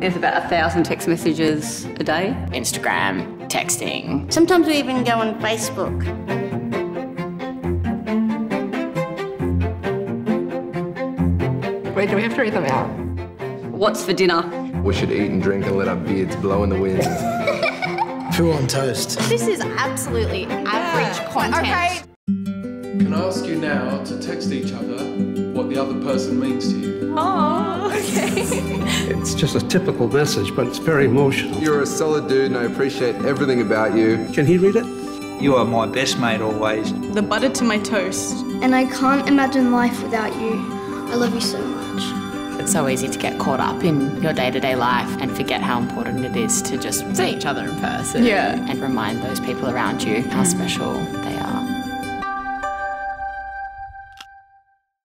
There's about a thousand text messages a day. Instagram, texting. Sometimes we even go on Facebook. Wait, do we have to read them out? What's for dinner? We should eat and drink and let our beards blow in the wind. Poo on toast. This is absolutely average content. Okay. Can I ask you now to text each other what the other person means to you? Oh, okay. It's just a typical message, but it's very emotional. You're a solid dude and I appreciate everything about you. Can he read it? You are my best mate always. the butter to my toast. And I can't imagine life without you. I love you so much. It's so easy to get caught up in your day to day life and forget how important it is to just see each other in person. Yeah. And remind those people around you how special they